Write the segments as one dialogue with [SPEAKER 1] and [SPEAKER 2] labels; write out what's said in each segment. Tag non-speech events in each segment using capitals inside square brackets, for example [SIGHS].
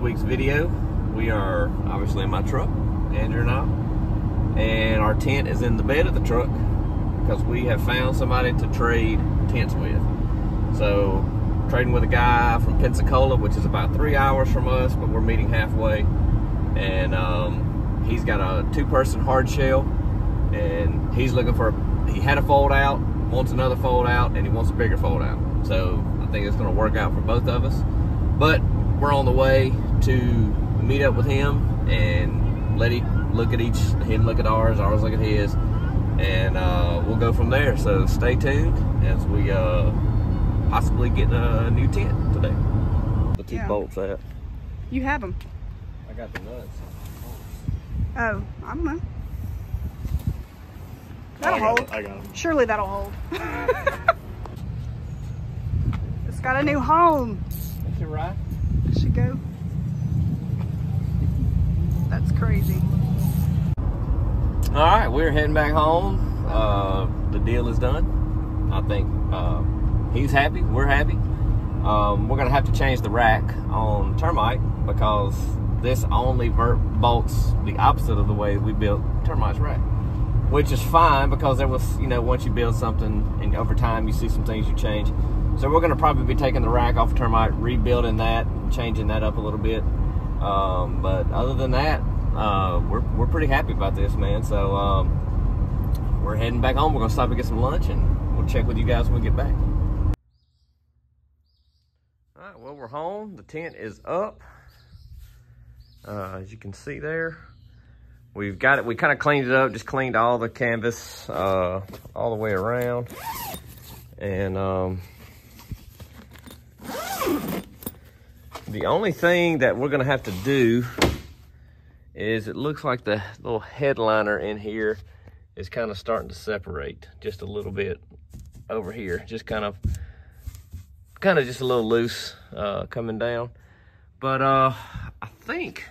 [SPEAKER 1] week's video. We are obviously in my truck, Andrew and I, and our tent is in the bed of the truck because we have found somebody to trade tents with. So, trading with a guy from Pensacola, which is about three hours from us, but we're meeting halfway. And um, he's got a two-person hard shell, and he's looking for. A, he had a fold out, wants another fold out, and he wants a bigger fold out. So I think it's going to work out for both of us. But we're on the way to meet up with him and let him look at each, him look at ours, ours look at his, and uh, we'll go from there. So stay tuned as we uh, possibly get a new tent today. The two
[SPEAKER 2] Yeah.
[SPEAKER 1] bolts at.
[SPEAKER 2] You have them.
[SPEAKER 1] I got the nuts.
[SPEAKER 2] Oh, I don't know. That'll
[SPEAKER 3] I
[SPEAKER 2] hold.
[SPEAKER 3] it, I got it.
[SPEAKER 2] Surely that'll hold. [LAUGHS] it's got a new home.
[SPEAKER 1] That's it right.
[SPEAKER 2] Go. That's crazy.
[SPEAKER 1] All right, we're heading back home. Uh, the deal is done. I think uh, he's happy. We're happy. Um, we're gonna have to change the rack on termite because this only bolts the opposite of the way we built termite's rack, which is fine because there was, you know, once you build something and over time you see some things you change. So we're gonna probably be taking the rack off termite, rebuilding that, changing that up a little bit. Um, but other than that, uh, we're, we're pretty happy about this, man. So um, we're heading back home. We're gonna stop and get some lunch, and we'll check with you guys when we get back. All right, well, we're home. The tent is up. Uh, as you can see there, we've got it. We kind of cleaned it up, just cleaned all the canvas uh, all the way around, and um, the only thing that we're gonna have to do is it looks like the little headliner in here is kind of starting to separate just a little bit over here. Just kind of, kind of just a little loose uh, coming down. But uh, I think,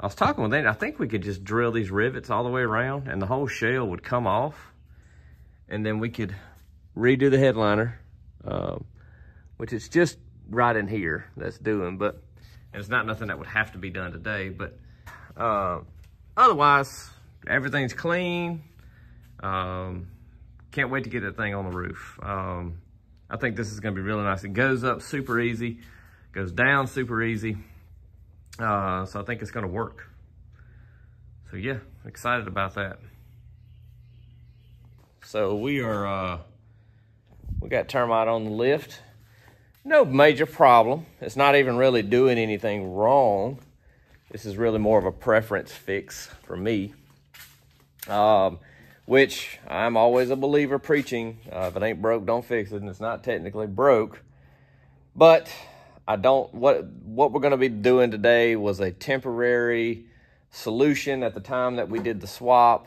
[SPEAKER 1] I was talking with Andy, I think we could just drill these rivets all the way around and the whole shell would come off. And then we could redo the headliner, um, which is just right in here that's doing. But it's not nothing that would have to be done today, but uh, otherwise, everything's clean. Um, can't wait to get that thing on the roof. Um, I think this is gonna be really nice. It goes up super easy, goes down super easy. Uh, so I think it's gonna work. So yeah, excited about that. So we are, uh, we got termite on the lift. No major problem. It's not even really doing anything wrong. This is really more of a preference fix for me. Um, which I'm always a believer preaching. Uh, if it ain't broke, don't fix it. And it's not technically broke. But I don't, what, what we're going to be doing today was a temporary solution at the time that we did the swap.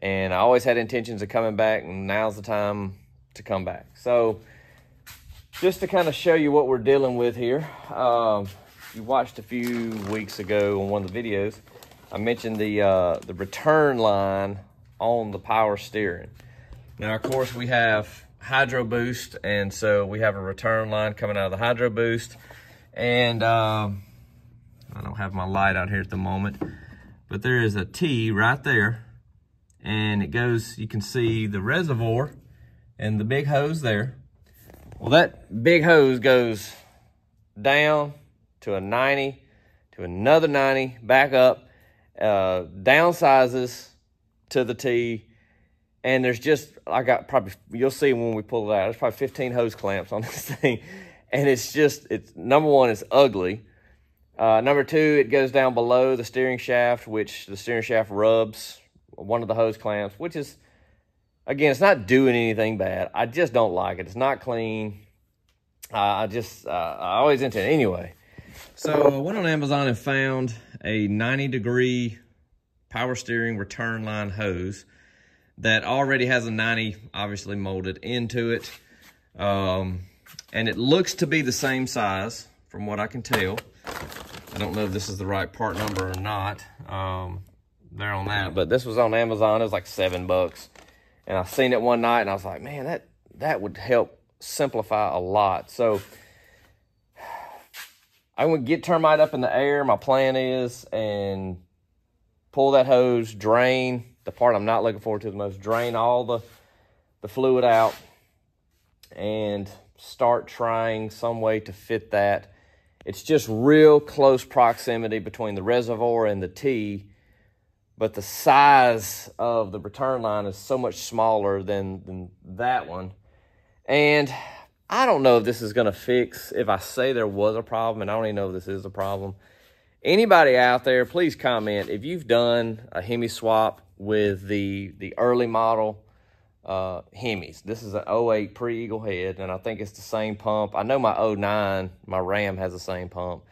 [SPEAKER 1] And I always had intentions of coming back, and now's the time to come back. So, just to kind of show you what we're dealing with here, um, you watched a few weeks ago on one of the videos, I mentioned the uh, the return line on the power steering. Now, of course, we have Hydro Boost, and so we have a return line coming out of the Hydro Boost. And um, I don't have my light out here at the moment, but there is a T right there, and it goes, you can see the reservoir and the big hose there. Well, that big hose goes down to a 90, to another 90, back up, uh, downsizes to the T, and there's just, I got probably, you'll see when we pull it out, there's probably 15 hose clamps on [LAUGHS] this thing, and it's just, it's, number one, it's ugly. Uh, number two, it goes down below the steering shaft, which the steering shaft rubs one of the hose clamps, which is, again, it's not doing anything bad. I just don't like it. It's not clean. Uh, I just, uh, I always into it anyway. So I went on Amazon and found a 90 degree power steering return line hose that already has a 90 obviously molded into it. Um, and it looks to be the same size from what I can tell. I don't know if this is the right part number or not. Um, there on that, but this was on Amazon. It was like seven bucks. And I seen it one night and I was like, man, that, that would help simplify a lot. So [SIGHS] I'm gonna get termite up in the air. My plan is and pull that hose, drain the part I'm not looking forward to the most, drain all the the fluid out, and start trying some way to fit that. It's just real close proximity between the reservoir and the tee, but the size of the return line is so much smaller than, than that one. And I don't know if this is going to fix if I say there was a problem, and I don't even know if this is a problem. Anybody out there, please comment if you've done a Hemi swap with the the early model uh, Hemis. This is an 08 pre-Eagle head, and I think it's the same pump. I know my 09, my Ram has the same pump,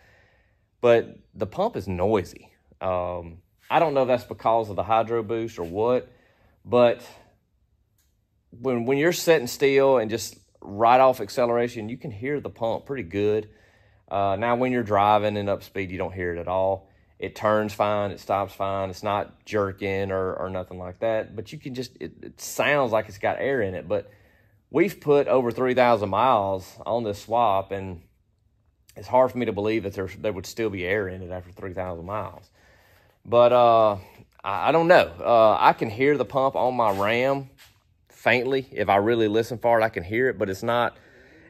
[SPEAKER 1] but the pump is noisy. Um, I don't know if that's because of the hydro boost or what, but when when you're sitting still and just right off acceleration, you can hear the pump pretty good. Uh, now, when you're driving and up speed, you don't hear it at all. It turns fine, it stops fine. It's not jerking or, or nothing like that, but you can just, it, it sounds like it's got air in it. But we've put over 3,000 miles on this swap, and it's hard for me to believe that there, there would still be air in it after 3,000 miles. But uh, I, don't know. Uh, I can hear the pump on my Ram faintly. If I really listen for it, I can hear it, but it's not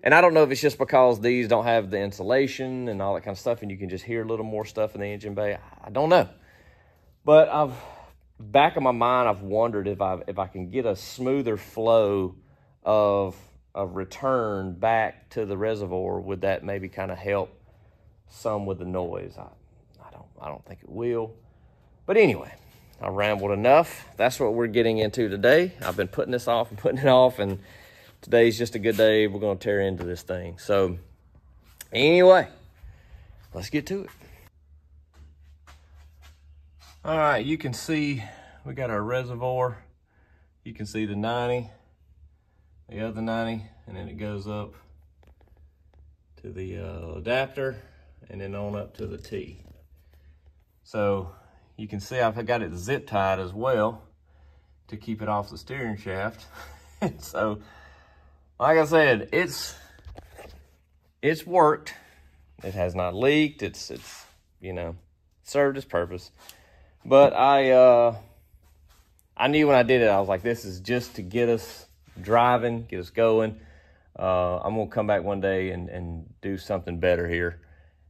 [SPEAKER 1] and I don't know if it's just because these don't have the insulation and all that kind of stuff, and you can just hear a little more stuff in the engine bay. I don't know. But I've back of my mind, I've wondered if I if I can get a smoother flow of of return back to the reservoir, would that maybe kind of help some with the noise? I, I don't I don't think it will. But anyway, I rambled enough. That's what we're getting into today. I've been putting this off and [LAUGHS] putting it off and today's just a good day. We're going to tear into this thing. So anyway, let's get to it. All right, you can see we got our reservoir. You can see the 90, the other 90, and then it goes up to the uh, adapter and then on up to the T. So you can see I've got it zip tied as well to keep it off the steering shaft. [LAUGHS] so like I said, it's it's worked. It has not leaked. It's it's you know served its purpose. But I uh, I knew when I did it, I was like, this is just to get us driving, get us going. Uh, I'm gonna come back one day and and do something better here.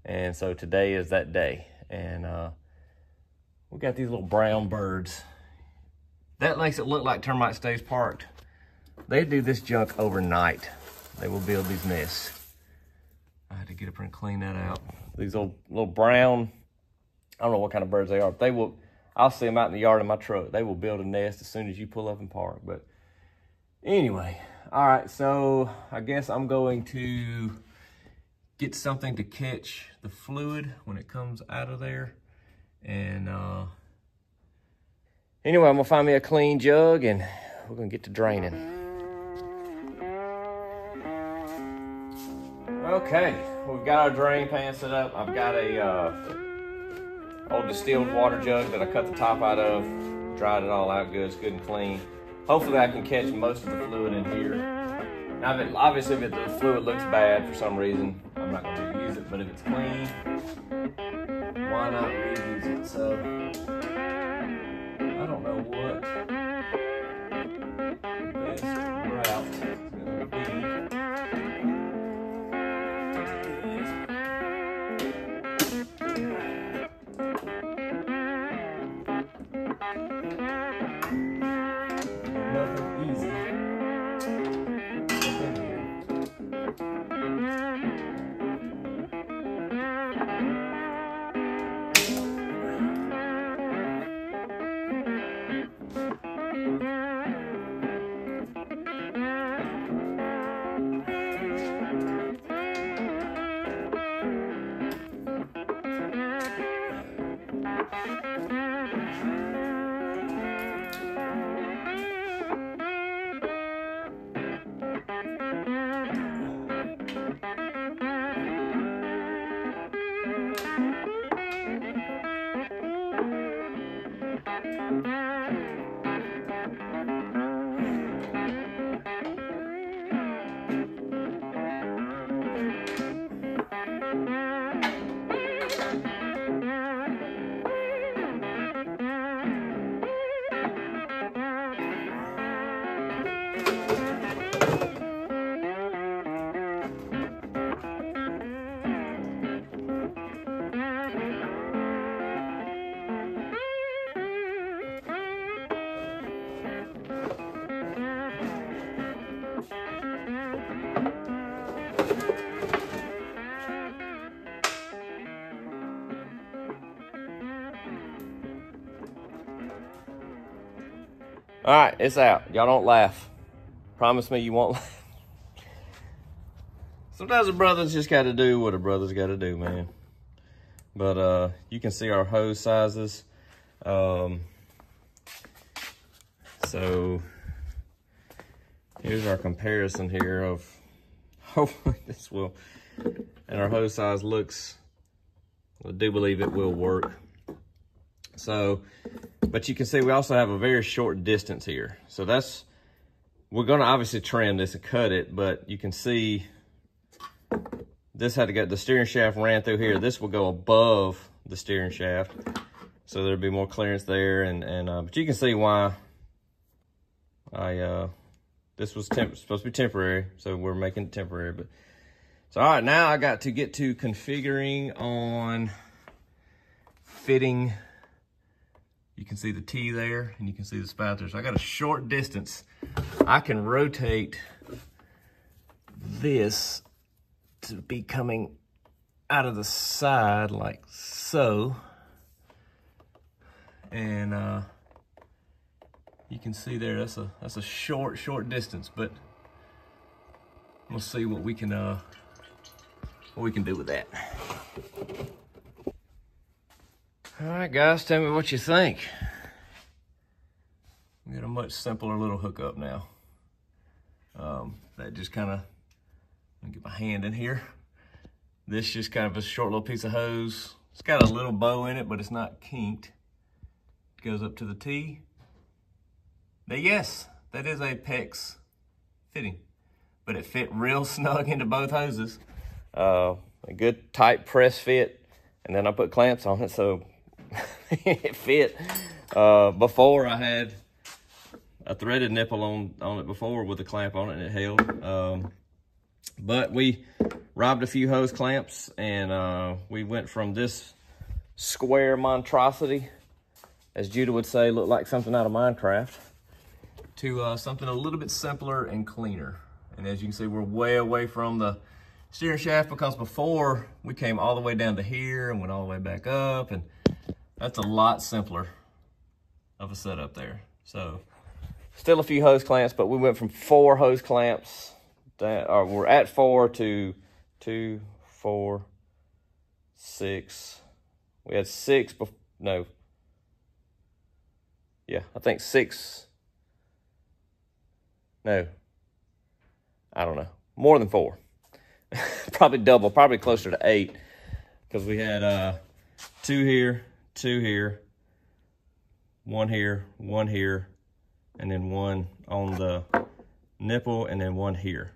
[SPEAKER 1] And so today is that day. And uh, we got these little brown birds. That makes it look like termite stays parked. They do this junk overnight. They will build these nests. I had to get up and clean that out. These little, little brown, I don't know what kind of birds they are, but they will, I'll see them out in the yard in my truck. They will build a nest as soon as you pull up and park. But anyway, all right, so I guess I'm going to get something to catch the fluid when it comes out of there. And uh, anyway, I'm gonna find me a clean jug and we're gonna get to draining. Okay, we've got our drain pan set up. I've got a uh, old distilled water jug that I cut the top out of, dried it all out good, it's good and clean. Hopefully I can catch most of the fluid in here. Now, if it, obviously if it, the fluid looks bad for some reason, I'm not to use it, but if it's clean, why not reuse it? So, I don't know what All right, it's out. Y'all don't laugh. Promise me you won't laugh. Sometimes a brother's just got to do what a brother's got to do, man. But uh, you can see our hose sizes. Um, so here's our comparison here of hopefully [LAUGHS] this will, and our hose size looks, I do believe it will work. So, but you can see we also have a very short distance here. So that's, we're gonna obviously trim this and cut it, but you can see this had to get, the steering shaft ran through here. This will go above the steering shaft. So there'll be more clearance there. And, and uh, but you can see why I, uh, this was supposed to be temporary. So we're making it temporary, but so, all right, now I got to get to configuring on fitting. You can see the T there and you can see the there. So I got a short distance. I can rotate this to be coming out of the side like so. And uh, you can see there, that's a that's a short, short distance, but we'll see what we can uh, what we can do with that. All right, guys, tell me what you think. We got a much simpler little hookup now. Um, that just kind of let me get my hand in here. This just kind of a short little piece of hose. It's got a little bow in it, but it's not kinked. It goes up to the T. Now, yes, that is a PEX fitting, but it fit real [LAUGHS] snug into both hoses. Uh, a good tight press fit, and then I put clamps on it, so it [LAUGHS] fit. Uh, before I had a threaded nipple on, on it before with a clamp on it, and it held. Um, but we robbed a few hose clamps and uh, we went from this square monstrosity, as Judah would say, looked like something out of Minecraft, to uh, something a little bit simpler and cleaner. And as you can see, we're way away from the steering shaft because before we came all the way down to here and went all the way back up and that's a lot simpler of a setup there. So still a few hose clamps, but we went from four hose clamps that or we're at four to two, four, six. We had six, no. Yeah, I think six. No. I don't know. More than four. [LAUGHS] probably double, probably closer to eight. Because we had uh, two here, two here, one here, one here, and then one on the nipple, and then one here.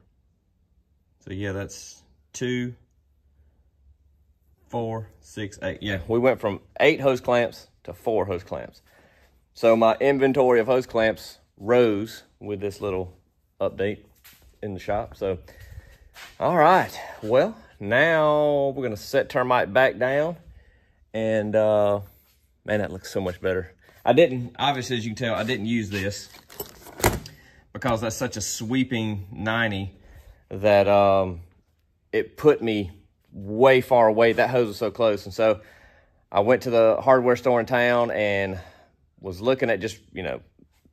[SPEAKER 1] So yeah, that's two, four, six, eight. Yeah, we went from eight hose clamps to four hose clamps. So my inventory of hose clamps rose with this little update in the shop. So, all right. Well, now we're to set termite back down. And, uh, man, that looks so much better. I didn't, obviously, as you can tell, I didn't use this because that's such a sweeping 90 that um, it put me way far away. That hose was so close. And so I went to the hardware store in town and was looking at just, you know,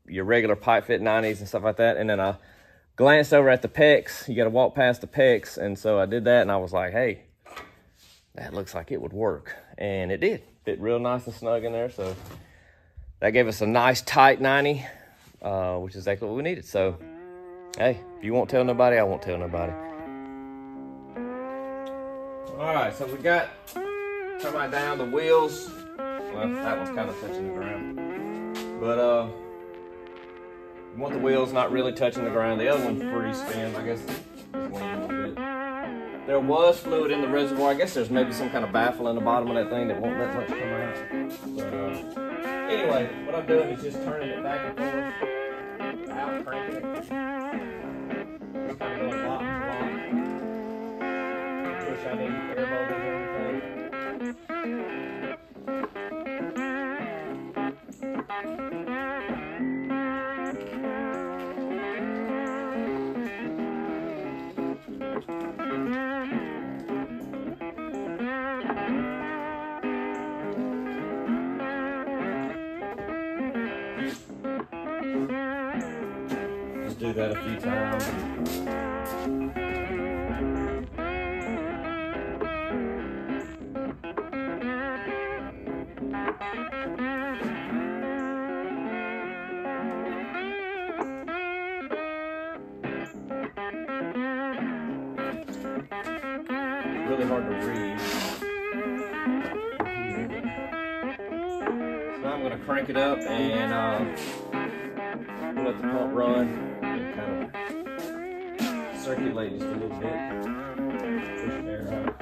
[SPEAKER 1] your regular pipe fit 90s and stuff like that. And then I glanced over at the PEX. You got to walk past the PEX. And so I did that and I was like, hey, that looks like it would work. And it did. Fit real nice and snug in there. So that gave us a nice tight 90, uh, which is exactly what we needed. So Hey, if you won't tell nobody, I won't tell nobody. All right, so we got right down the wheels. Well, that one's kind of touching the ground. But uh, you want the wheels not really touching the ground. The other one free spin, I guess. There was fluid in the reservoir. I guess there's maybe some kind of baffle in the bottom of that thing that won't let much come out. But uh, anyway, what I'm doing is just turning it back and forth, out cranking it. Mm-hmm. That a few times. Really hard to read. So I'm gonna crank it up and uh, let the pump run circulate just a little bit. Push air out.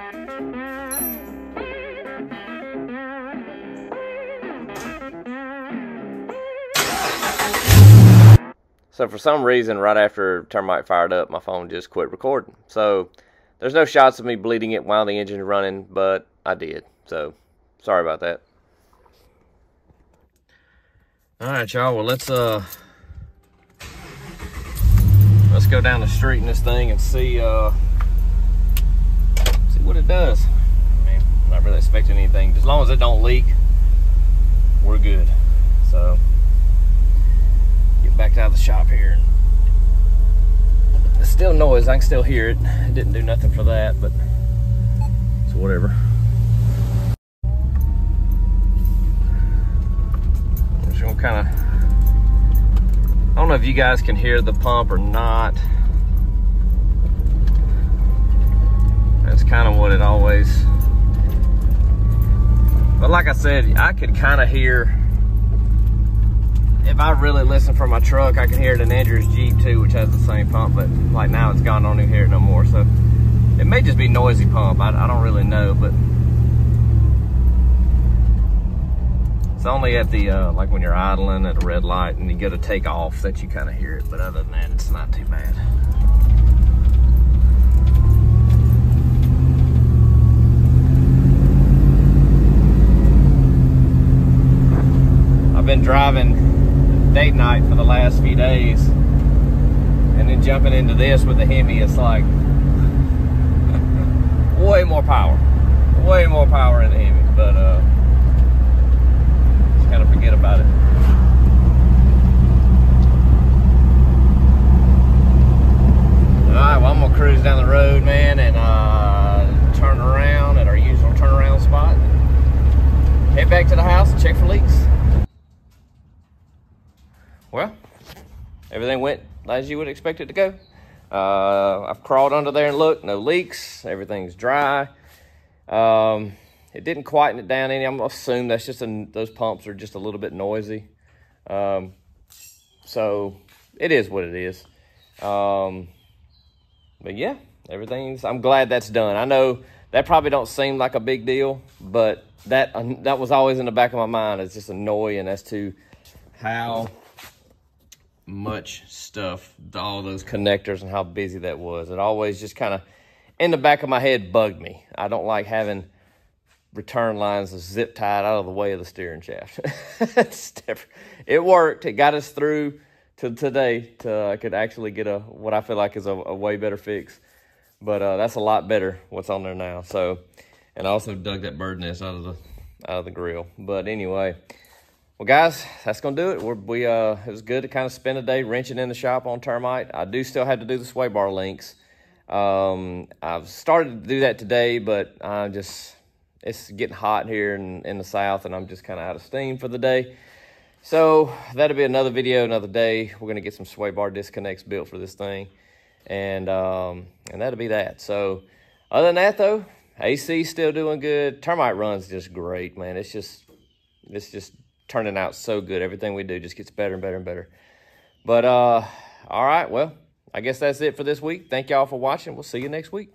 [SPEAKER 1] So for some reason, right after termite fired up, my phone just quit recording. So there's no shots of me bleeding it while the engine's running, but I did. So sorry about that. All right, y'all. Well, let's uh, let's go down the street in this thing and see uh, see what it does. I mean, I'm not really expecting anything. As long as it don't leak, we're good. So get back out of the shop here. It's still noise. I can still hear it. It didn't do nothing for that, but it's whatever. Just gonna kind of. Don't know if you guys can hear the pump or not. That's kind of what it always. But like I said, I could kind of hear if I really listen for my truck, I can hear it in Andrew's Jeep too, which has the same pump, but like now it's gone, I don't even hear it no more. So it may just be noisy pump. I, I don't really know, but it's only at the, uh, like when you're idling at a red light and you get a takeoff that you kind of hear it. But other than that, it's not too bad. I've been driving date night for the last few days. And then jumping into this with the Hemi, it's like [LAUGHS] way more power. Way more power in the Hemi. But uh kind of forget about it. Alright, well I'm gonna cruise down the road, man, and uh turn around at our usual turnaround spot. Head back to the house and check for leaks. Well, everything went as you would expect it to go. Uh, I've crawled under there and looked, no leaks, everything's dry. Um, it didn't quieten it down any. I'm gonna assume that's just a, those pumps are just a little bit noisy. Um, so it is what it is. Um, but yeah, everything's. I'm glad that's done. I know that probably don't seem like a big deal, but that that was always in the back of my mind. It's just annoying as to how much stuff, all those connectors and how busy that was. It always just kind of in the back of my head bugged me. I don't like having return lines zip tied out of the way of the steering shaft. [LAUGHS] It worked. It got us through to today. To I could actually get a what I feel like is a, a way better fix. But uh, that's a lot better what's on there now. So, and I also dug that bird nest out of the out of the grill. But anyway. Well, guys, that's gonna do it. We're, we uh, it was good to kind of spend a day wrenching in the shop on termite. I do still have to do the sway bar links. Um, I've started to do that today, but I just it's getting hot here in, in the south, and I'm just kind of out of steam for the day. So that'll be another video, another day. We're gonna get some sway bar disconnects built for this thing, and um, and that'll be that. So other than that, though, AC still doing good. Termite runs just great, man. It's just it's just turning out so good. Everything we do just gets better and better and better. But uh all right, well, I guess that's it for this week. Thank y'all for watching. We'll see you next week.